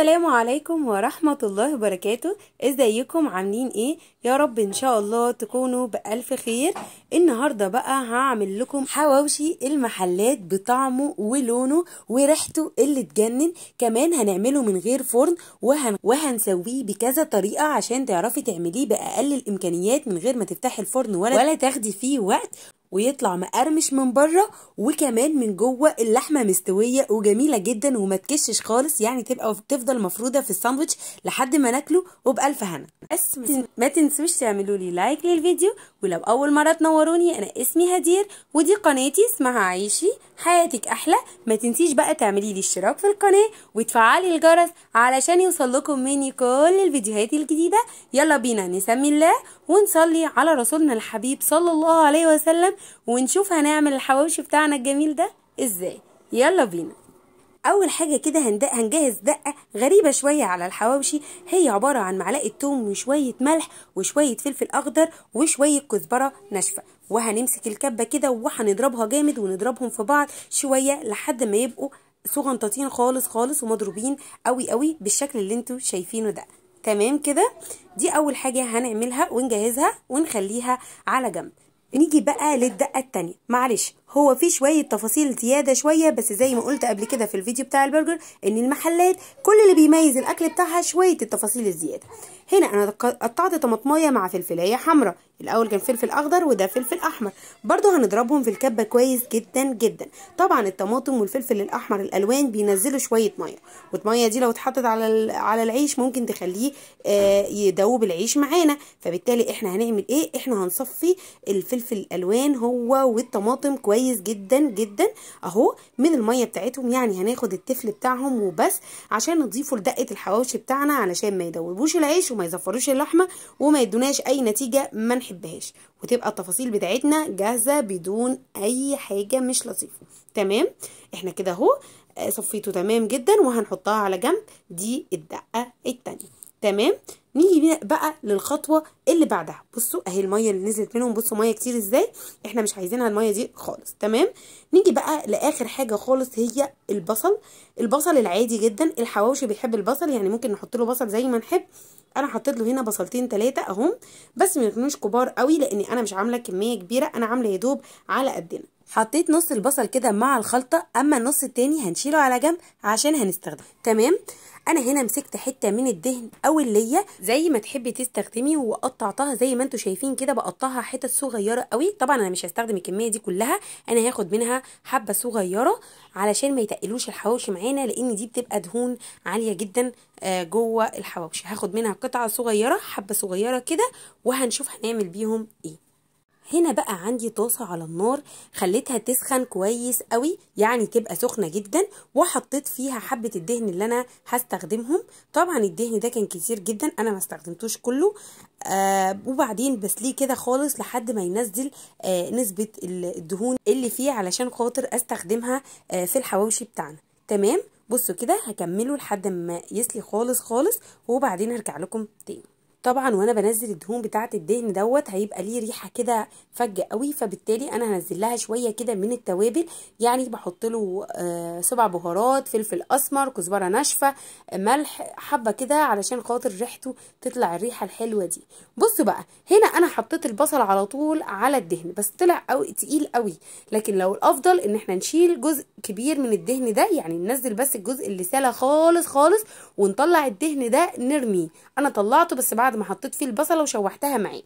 السلام عليكم ورحمة الله وبركاته. إزيكم؟ عاملين إيه؟ يا رب إن شاء الله تكونوا بألف خير. النهاردة بقى هعمل لكم حواوشي المحلات بطعمه ولونه وريحته اللي تجنن. كمان هنعمله من غير فرن وهن... وهنسويه بكذا طريقة عشان تعرفي تعمليه بأقل الإمكانيات من غير ما تفتحي الفرن ولا, ولا تاخدي فيه وقت. ويطلع مقرمش من بره وكمان من جوه اللحمة مستوية وجميلة جدا وما تكشش خالص يعني تبقى تفضل مفرودة في الساندوتش لحد ما ناكله وبألف هنا. بس ما تنسوش تعملوا لي لايك للفيديو ولو أول مرة تنوروني أنا اسمي هدير ودي قناتي اسمها عيشي حياتك أحلى. ما تنسيش بقى تعملي لي اشتراك في القناة وتفعلي الجرس علشان يوصل لكم مني كل الفيديوهات الجديدة. يلا بينا نسمي الله ونصلي على رسولنا الحبيب صلى الله عليه وسلم. ونشوف هنعمل الحواوشي بتاعنا الجميل ده إزاي. يلا بينا. أول حاجة كده هنجهز دقة غريبة شوية على الحواوشي. هي عبارة عن معلقة توم وشوية ملح وشوية فلفل أخضر وشوية كزبرة ناشفة. وهنمسك الكبة كده وهنضربها جامد ونضربهم في بعض شوية لحد ما يبقوا صغنطاطين خالص خالص ومضروبين قوي قوي بالشكل اللي أنتوا شايفينه ده. تمام كده؟ دي أول حاجة هنعملها ونجهزها ونخليها على جنب. نيجي بقى للدقة التانية. معلش هو في شوية تفاصيل زيادة شوية بس زي ما قلت قبل كده في الفيديو بتاع البرجر إن المحلات كل اللي بيميز الأكل بتاعها شوية التفاصيل الزيادة. هنا أنا قطعت طماطماية مع فلفلاية حمراء. الأول كان فلفل أخضر وده فلفل أحمر. برضو هنضربهم في الكبة كويس جدا جدا. طبعا الطماطم والفلفل الأحمر الألوان بينزلوا شوية مية. والمية دي لو اتحطت على على العيش ممكن تخليه آه يدوب العيش معانا. فبالتالي إحنا هنعمل إيه؟ إحنا هنصفي الفلفل الألوان هو والطماطم كويس جدا جدا. أهو من المية بتاعتهم يعني هناخد التفل بتاعهم وبس. عشان نضيفه لدقة الحواوشي بتاعنا علشان ما يدوبوش العيش وما يزفروش اللحمة وما يدوناش أي نتيجة ما نحبهاش وتبقى التفاصيل بتاعتنا جاهزة بدون أي حاجة مش لطيفة. تمام؟ إحنا كده أهو صفيته تمام جدا وهنحطها على جنب. دي الدقة التانية. تمام؟ نيجي بقى للخطوة اللي بعدها. بصوا أهي المية اللي نزلت منهم. بصوا مية كتير إزاي؟ إحنا مش عايزينها المية دي خالص. تمام؟ نيجي بقى لآخر حاجة خالص هي البصل. البصل العادي جدا. الحواوشي بيحب البصل يعني ممكن نحط له بصل زي ما نحب. أنا حطيت له هنا بصلتين ثلاثة اهم بس ما يكونوش كبار قوي لأني أنا مش عاملة كمية كبيرة. أنا عاملة يا دوب على قدنا. حطيت نص البصل كده مع الخلطة أما النص التاني هنشيله على جنب عشان هنستخدمه. تمام؟ أنا هنا مسكت حتة من الدهن أو اللية زي ما تحبي تستخدمي وقطعتها زي ما أنتم شايفين كده بقطعها حتت صغيرة قوي. طبعا أنا مش هستخدم الكمية دي كلها أنا هاخد منها حبة صغيرة علشان ما يتقلوش الحواوشي معانا لأن دي بتبقى دهون عالية جدا جوه الحواوشي. هاخد منها قطعة صغيرة حبة صغيرة كده وهنشوف هنعمل بيهم إيه. هنا بقى عندي طاسة على النار خليتها تسخن كويس قوي يعني تبقى سخنة جدا وحطيت فيها حبة الدهن اللي أنا هستخدمهم. طبعا الدهن ده كان كتير جدا أنا ما استخدمتوش كله. آه وبعدين بسليه كده خالص لحد ما ينزل آه نسبة الدهون اللي فيه علشان خاطر أستخدمها آه في الحواوشي بتاعنا. تمام؟ بصوا كده هكمله لحد ما يسلي خالص خالص وبعدين هرجع لكم تاني. طبعا وأنا بنزل الدهون بتاعة الدهن دوت هيبقى ليه ريحة كده فجه قوي فبالتالي أنا هنزل لها شوية كده من التوابل يعني بحط له آه سبع بهارات فلفل أسمر كزبرة ناشفة ملح حبة كده علشان خاطر ريحته تطلع الريحة الحلوة دي. بصوا بقى هنا أنا حطيت البصل على طول على الدهن بس طلع قوي تقيل قوي. لكن لو الأفضل إن إحنا نشيل جزء كبير من الدهن ده يعني ننزل بس الجزء اللي سالة خالص خالص ونطلع الدهن ده نرميه. أنا طلعته بس بعد ما حطيت فيه البصلة وشوحتها معاه.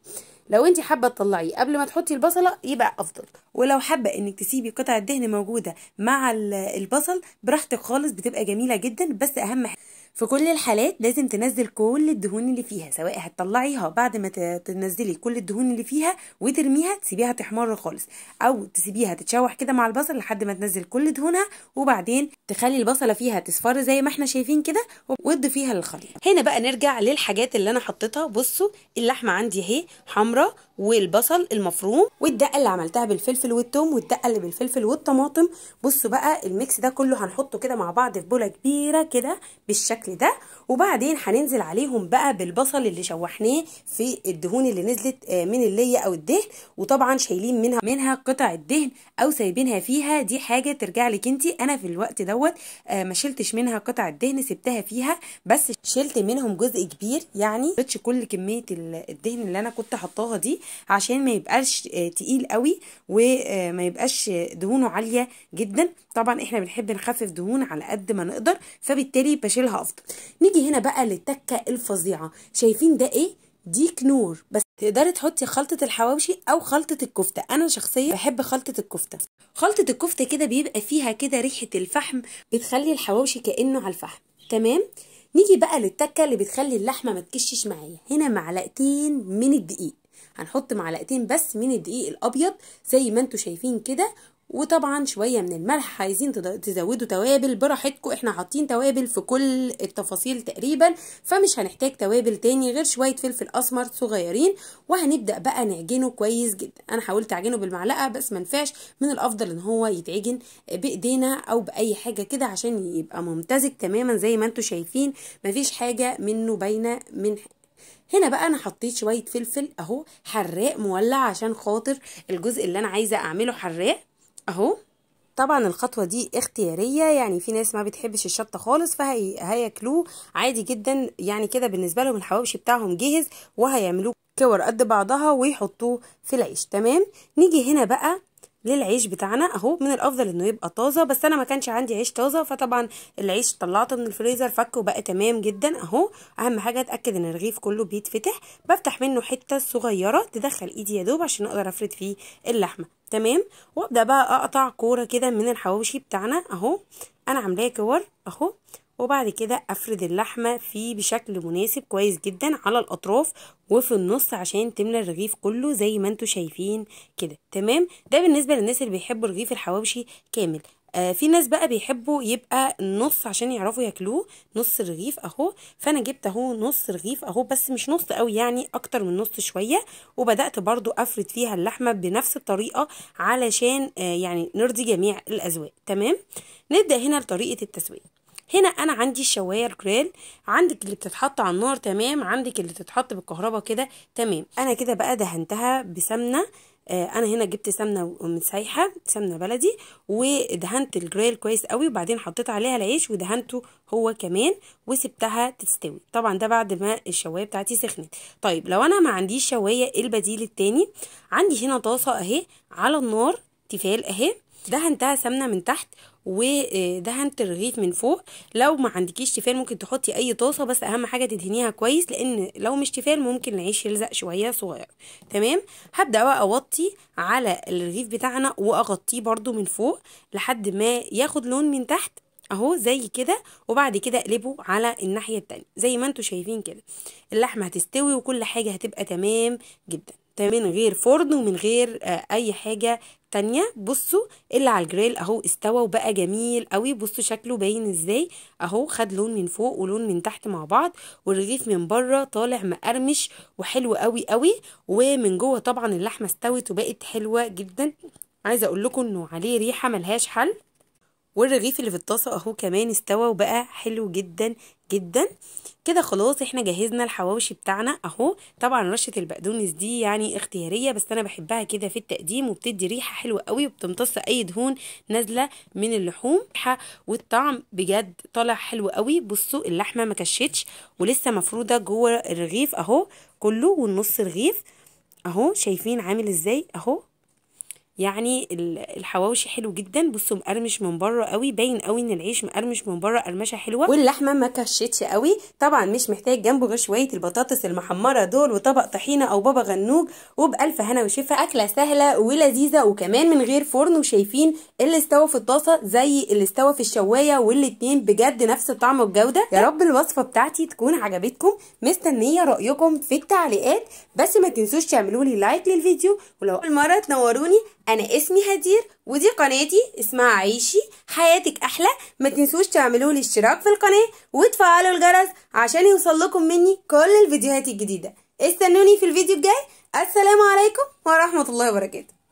لو انت حابة تطلعيه قبل ما تحطي البصلة يبقى أفضل. ولو حابة انك تسيبي قطع الدهن موجودة مع البصل براحتك خالص بتبقى جميلة جدا. بس أهم حاجة في كل الحالات لازم تنزل كل الدهون اللي فيها سواء هتطلعيها بعد ما تنزلي كل الدهون اللي فيها وترميها تسيبيها تحمر خالص أو تسيبيها تتشوح كده مع البصل لحد ما تنزل كل دهونها وبعدين تخلي البصلة فيها تصفر زي ما إحنا شايفين كده وتضيفيها للخليط. هنا بقى نرجع للحاجات اللي أنا حطيتها بصوا اللحمة عندي أهي حمراء والبصل المفروم والدقة اللي عملتها بالفلفل والثوم والدقة اللي بالفلفل والطماطم. بصوا بقى الميكس ده كله هنحطه كده مع بعض في بولة كبيرة كده بالشكل ده. وبعدين هننزل عليهم بقى بالبصل اللي شوحناه في الدهون اللي نزلت من اللية أو الدهن. وطبعا شايلين منها منها قطع الدهن أو سايبينها فيها. دي حاجة ترجع لك انت أنا في الوقت دوت ما شلتش منها قطع الدهن سبتها فيها. بس شلت منهم جزء كبير يعني ما كل كمية الدهن اللي أنا كنت حطاها دي. عشان ما يبقاش تقيل قوي وما يبقاش دهونه عالية جدا. طبعا إحنا بنحب نخفف دهون على قد ما نقدر فبالتالي بشيلها أفضل. نيجي هنا بقى للتكة الفظيعة. شايفين ده إيه؟ ديك نور بس تقدري تحطي خلطة الحواوشي أو خلطة الكفتة. أنا شخصيا بحب خلطة الكفتة. خلطة الكفتة كده بيبقى فيها كده ريحة الفحم بتخلي الحواوشي كأنه على الفحم. تمام؟ نيجي بقى للتكة اللي بتخلي اللحمة ما تكشش معايا. هنا معلقتين من الدقيق. هنحط معلقتين بس من الدقيق الأبيض زي ما أنتوا شايفين كده. وطبعا شوية من الملح عايزين تزودوا توابل براحتكم. إحنا حاطين توابل في كل التفاصيل تقريبا فمش هنحتاج توابل تاني غير شوية فلفل أسمر صغيرين. وهنبدأ بقى نعجنه كويس جدا. أنا حاولت أعجنه بالمعلقة بس ما نفعش. من الأفضل إن هو يتعجن بإيدينا أو بأي حاجة كده عشان يبقى ممتزج تماما زي ما أنتم شايفين. مفيش حاجة منه باينة من هنا بقى أنا حطيت شوية فلفل أهو حراق مولع عشان خاطر الجزء اللي أنا عايزة أعمله حراق. أهو. طبعا الخطوة دي اختيارية يعني في ناس ما بتحبش الشطة خالص فهياكلوه عادي جدا يعني كده بالنسبة لهم الحواوشي بتاعهم جاهز وهيعملوه كور قد بعضها ويحطوه في العيش. تمام. نيجي هنا بقى للعيش بتاعنا اهو من الافضل انه يبقى طازة بس أنا ما كانش عندي عيش طازة فطبعا العيش طلعته من الفريزر فك وبقى تمام جدا اهو. اهم حاجة اتأكد ان الرغيف كله بيتفتح بفتح منه حتة صغيرة تدخل ايدي يا دوب عشان أقدر افرد فيه اللحمة. تمام؟ وابدأ بقى اقطع كورة كده من الحواوشي بتاعنا اهو. أنا عاملاه كور اهو. وبعد كده أفرد اللحمة فيه بشكل مناسب كويس جدا على الأطراف وفي النص عشان تملى الرغيف كله زي ما أنتم شايفين كده. تمام؟ ده بالنسبة للناس اللي بيحبوا رغيف الحواوشي كامل. آه في ناس بقى بيحبوا يبقى النص عشان يعرفوا ياكلوه نص رغيف أهو. فأنا جبت أهو نص رغيف أهو بس مش نص قوي يعني أكتر من نص شوية. وبدأت برضو أفرد فيها اللحمة بنفس الطريقة علشان آه يعني نرضي جميع الأذواق. تمام؟ نبدأ هنا لطريقة التسوية. هنا أنا عندي الشواية الجريل عندك اللي بتتحط على النار تمام؟ عندك اللي تتحط بالكهرباء كده تمام؟ أنا كده بقى دهنتها بسمنة آه أنا هنا جبت سمنة مسيحه سمنة بلدي ودهنت الجريل كويس قوي وبعدين حطيت عليها العيش ودهنته هو كمان وسبتها تستوي. طبعا ده بعد ما الشواية بتاعتي سخنت. طيب لو أنا ما عنديش شواية إيه البديل التاني عندي هنا طاسة أهي على النار تيفال أهي دهنتها سمنة من تحت ودهنت الرغيف من فوق. لو ما عندكيش تيفال ممكن تحطي أي طاسة بس أهم حاجة تدهنيها كويس لأن لو مش تيفال ممكن العيش يلزق شوية صغير. تمام؟ هبدأ بقى أوطي على الرغيف بتاعنا وأغطيه برده من فوق لحد ما ياخد لون من تحت. أهو زي كده. وبعد كده أقلبه على الناحية التانية. زي ما أنتم شايفين كده. اللحمة هتستوي وكل حاجة هتبقى تمام جدا. من غير فرن ومن غير آه أي حاجة تانية. بصوا اللي على الجريل أهو استوى وبقى جميل قوي بصوا شكله باين إزاي. أهو خد لون من فوق ولون من تحت مع بعض والرغيف من بره طالع مقرمش وحلو قوي قوي ومن جوه طبعا اللحمة استوت وبقت حلوة جدا. عايزة أقول لكم إنه عليه ريحة ملهاش حل. والرغيف اللي في الطاسة أهو كمان استوى وبقى حلو جدا جدا. كده خلاص إحنا جهزنا الحواوشي بتاعنا أهو. طبعا رشة البقدونس دي يعني اختيارية بس أنا بحبها كده في التقديم وبتدي ريحة حلوة قوي وبتمتص أي دهون نازلة من اللحوم. والطعم بجد طالع حلو قوي. بصوا اللحمة ما كشتش ولسه مفرودة جوه الرغيف أهو كله والنص رغيف. أهو شايفين عامل إزاي؟ أهو. يعني الحواوشي حلو جدا. بصوا مقرمش من بره قوي باين قوي إن العيش مقرمش من بره قرمشة حلوة. واللحمة ما كشتش قوي. طبعا مش محتاج جنبه غير شوية البطاطس المحمرة دول وطبق طحينة أو بابا غنوج وبألف هنا وشفا. أكلة سهلة ولذيذة وكمان من غير فرن وشايفين اللي استوى في الطاسة زي اللي استوى في الشواية والاتنين بجد نفس الطعم والجودة. يا رب الوصفة بتاعتي تكون عجبتكم. مستنية رأيكم في التعليقات. بس ما تنسوش تعملوا لي لايك للفيديو. ولو أول مرة تنوروني أنا اسمي هدير ودي قناتي اسمها عيشي. حياتك أحلى. ما تنسوش تعملوا لي اشتراك في القناة وتفعلوا الجرس عشان يوصل لكم مني كل الفيديوهات الجديدة. استنوني في الفيديو الجاي. السلام عليكم ورحمة الله وبركاته.